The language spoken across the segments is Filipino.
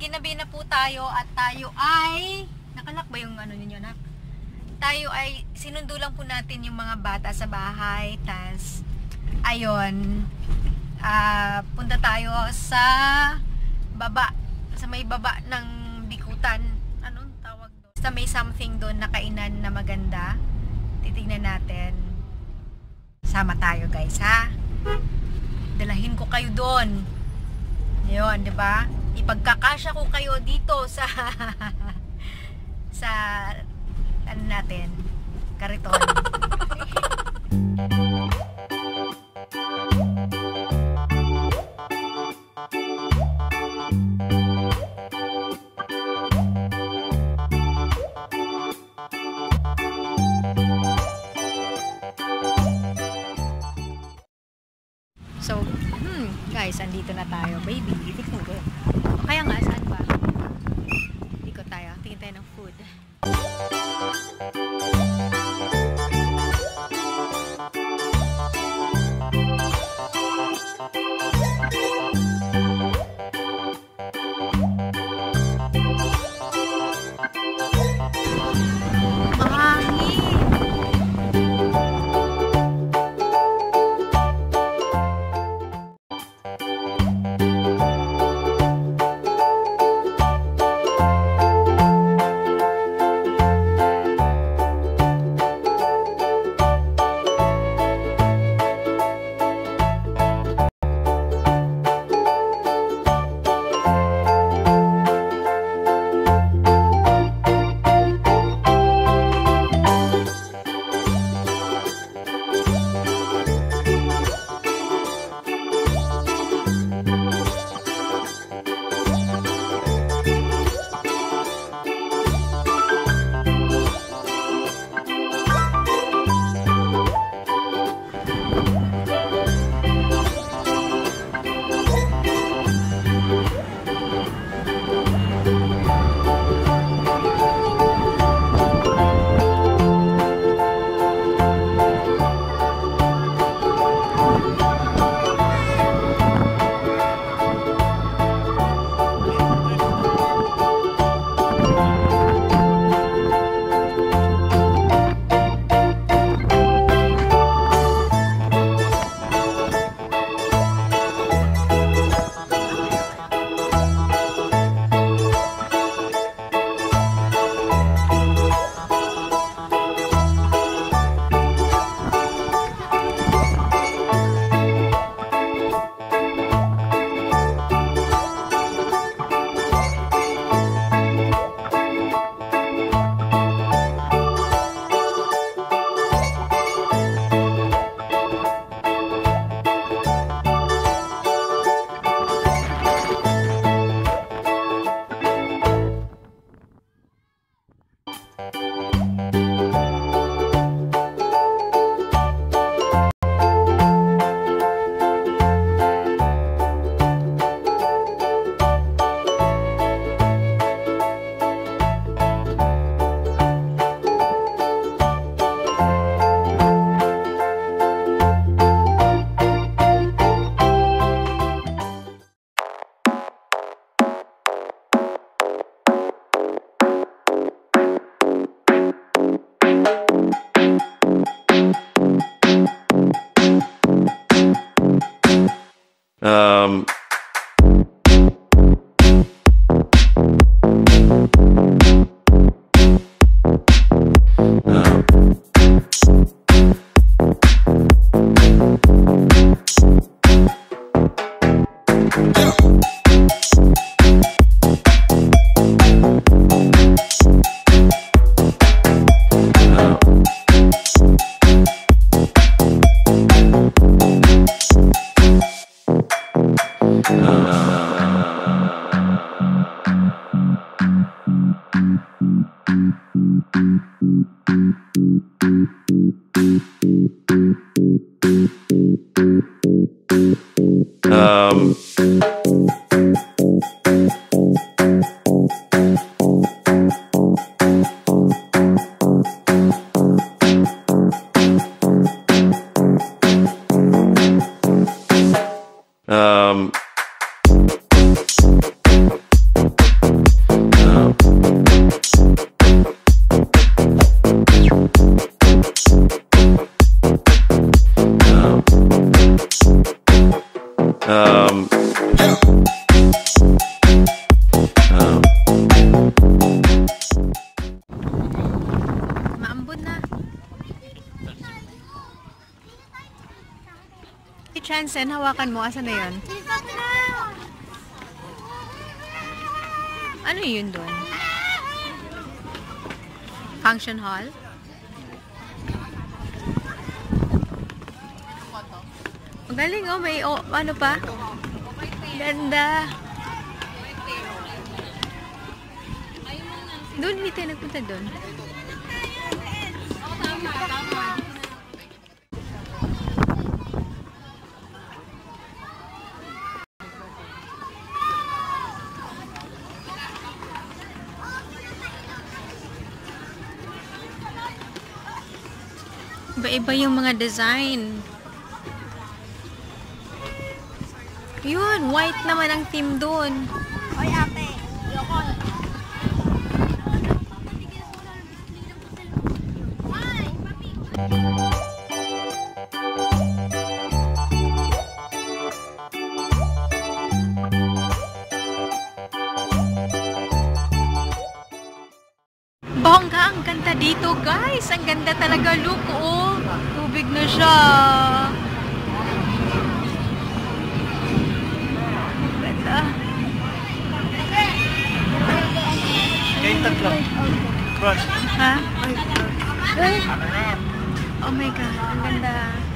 ginabi na po tayo at tayo ay nakalak ba yung ano ninyo nak? Tayo ay sinundo lang po natin yung mga bata sa bahay tas ayon ah punta tayo sa baba sa may baba ng bikutan anong tawag doon? Basta may something doon na kainan na maganda titignan natin sama tayo guys ha dalahin ko kayo doon yun, di ba? Ipagkakasya ko kayo dito sa sa ano natin, kariton. So, hmm, guys, andito na tayo. Baby, tingnan ko. Um, Um, um, Maambon na. Si Chansen, hawakan mo. Asa na yun? Ano yun doon? Function hall? Galing oh, may oh, ano pa? Ganda. Doon, hindi tayo nagpunta doon. Iba-iba yung mga design. Yun, white naman ang team doon. Oy, ate. Yoko. Bongga, ang ganda dito, guys. Ang ganda talaga, look, oh. Tubig na siya. Tatlo. Crush. Ha? Oh my God, ang ganda.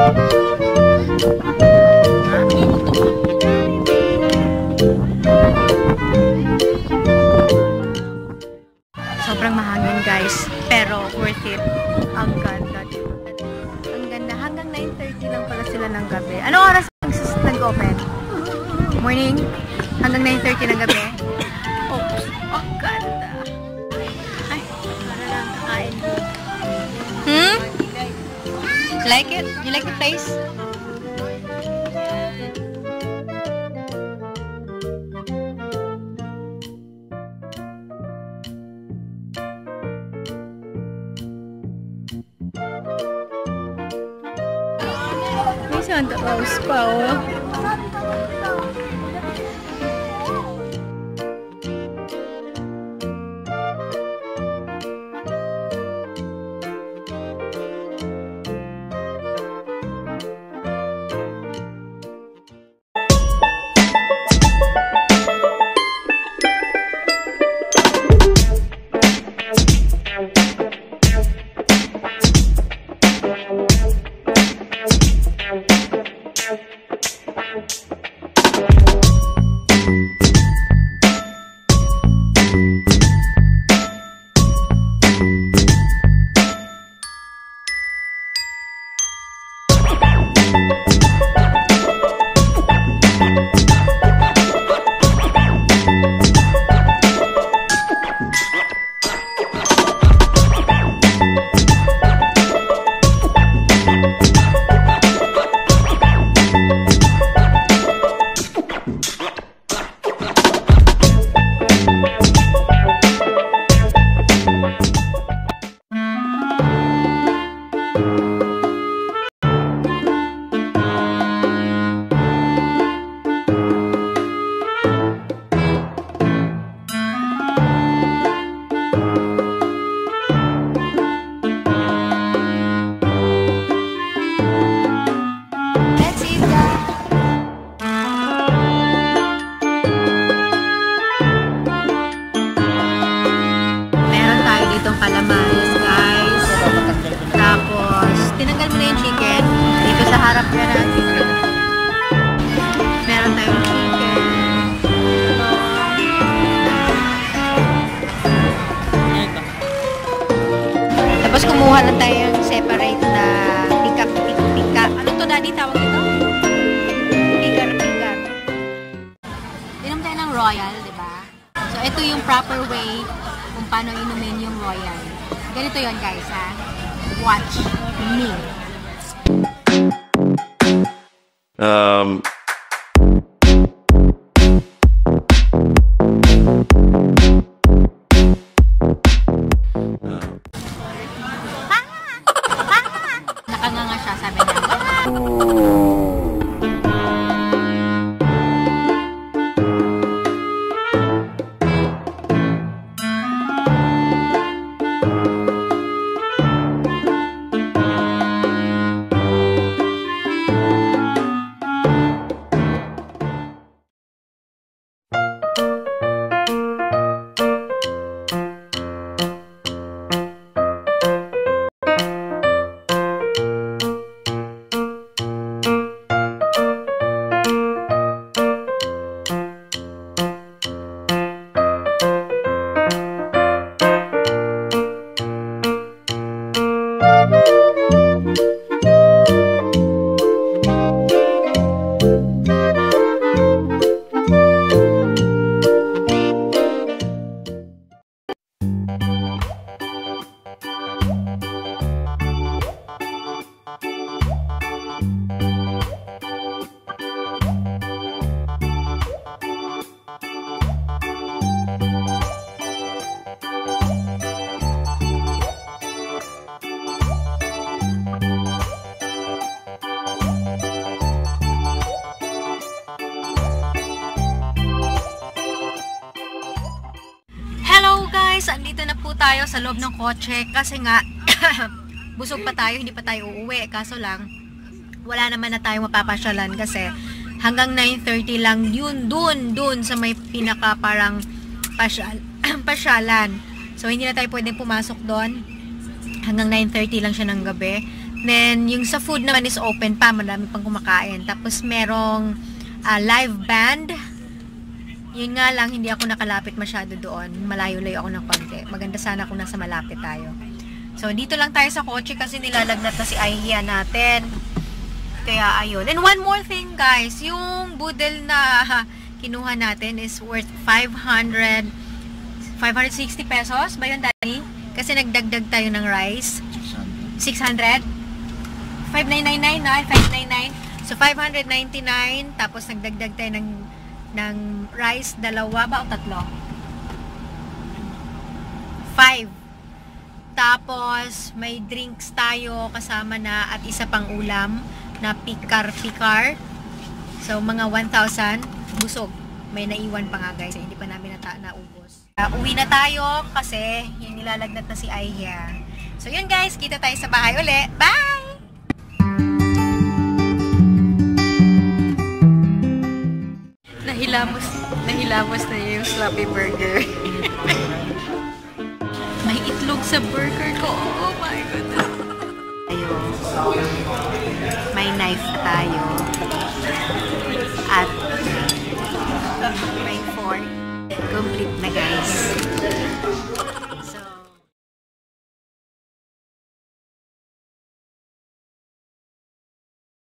Sobrang mahangin guys, pero worth it. Ang ganda. Ang ganda. Hanggang 9.30 lang pala sila ng gabi. Anong oras nag- nag-open? Morning? Hanggang 9.30 ng gabi? Oops. Ang ganda. Ay, para lang kakain. Hmm? Like it? You like the place? May Santa Claus pa, oh. Tapos kumuha lang tayo ng separate na pika, pika, pika. Ano to daddy tawag ito? Pigar, pigar. Inom tayo ng royal, di ba? So, ito yung proper way kung paano inumin yung royal. Ganito yon guys, ha? Watch me. Um, tayo sa loob ng kotse kasi nga busog pa tayo, hindi pa tayo uuwi. Kaso lang, wala naman na tayong mapapasyalan kasi hanggang 9.30 lang yun, dun, dun sa may pinaka parang pasyal, pasyalan. So, hindi na tayo pwedeng pumasok doon. Hanggang 9.30 lang siya ng gabi. Then, yung sa food naman is open pa, marami pang kumakain. Tapos, merong ah, live band. Yun nga lang, hindi ako nakalapit masyado doon. Malayo-layo ako ng konti. Maganda sana kung nasa malapit tayo. So, dito lang tayo sa kotse kasi nilalagnat na si Aihia natin. Kaya, ayun. And one more thing, guys. Yung boodle na kinuha natin is worth 500 560 pesos ba yun, Daddy? Kasi nagdagdag tayo ng rice. 600? 5999 na, 599. So 599 tapos nagdagdag tayo ng ng rice dalawa ba o tatlo? 5. Tapos may drinks tayo kasama na at isa pang ulam na pikar-pikar. So mga 1,000 busog. May naiwan pa nga guys, hindi pa namin nata naubos. Uh, uwi na tayo kasi yung nilalagnat na si Aihia. So yun guys, kita tayo sa bahay uli. Bye! Nahilamos, nahilamos na yung sloppy burger. May itlog sa burger ko. Oh my God. Tayo. May knife tayo. At may fork. Complete na guys.